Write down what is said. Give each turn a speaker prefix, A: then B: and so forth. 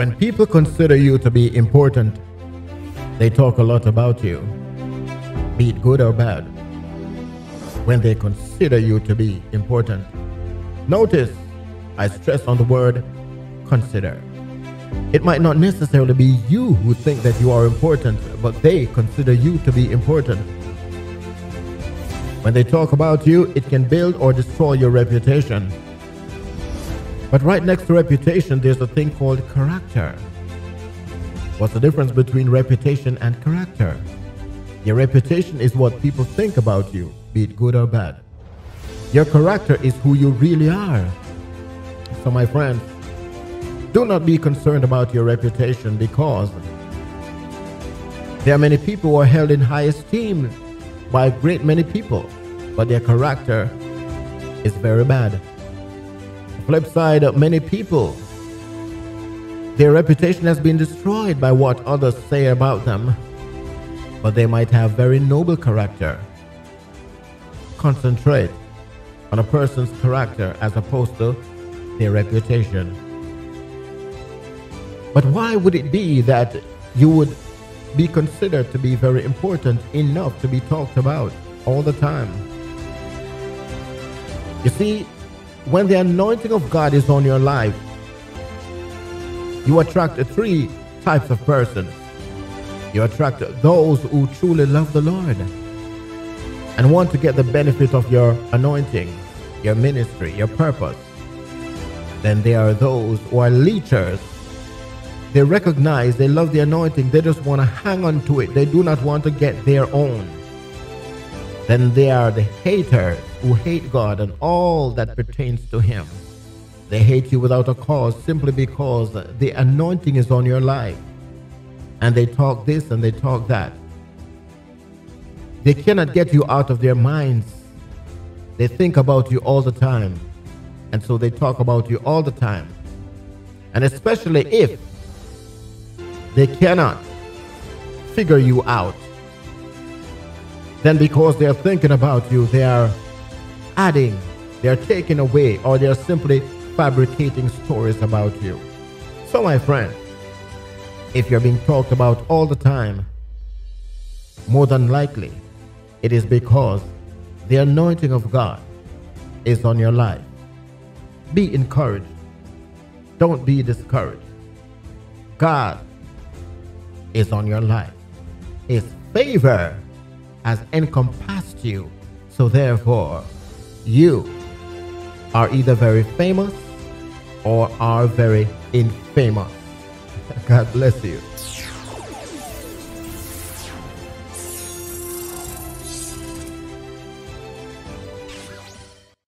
A: When people consider you to be important, they talk a lot about you, be it good or bad. When they consider you to be important, notice I stress on the word consider. It might not necessarily be you who think that you are important, but they consider you to be important. When they talk about you, it can build or destroy your reputation. But right next to reputation, there's a thing called character. What's the difference between reputation and character? Your reputation is what people think about you, be it good or bad. Your character is who you really are. So, my friends, do not be concerned about your reputation because there are many people who are held in high esteem by a great many people, but their character is very bad flip side, of many people, their reputation has been destroyed by what others say about them, but they might have very noble character. Concentrate on a person's character as opposed to their reputation. But why would it be that you would be considered to be very important enough to be talked about all the time? You see, when the anointing of God is on your life, you attract three types of persons. You attract those who truly love the Lord and want to get the benefit of your anointing, your ministry, your purpose. Then there are those who are leechers. They recognize they love the anointing, they just want to hang on to it, they do not want to get their own. Then there are the haters who hate God and all that pertains to Him. They hate you without a cause simply because the anointing is on your life. And they talk this and they talk that. They cannot get you out of their minds. They think about you all the time. And so they talk about you all the time. And especially if they cannot figure you out then because they are thinking about you, they are adding, they are taking away, or they are simply fabricating stories about you. So, my friend, if you're being talked about all the time, more than likely it is because the anointing of God is on your life. Be encouraged. Don't be discouraged. God is on your life. His favor has encompassed you. So therefore, you are either very famous or are very infamous. God bless you.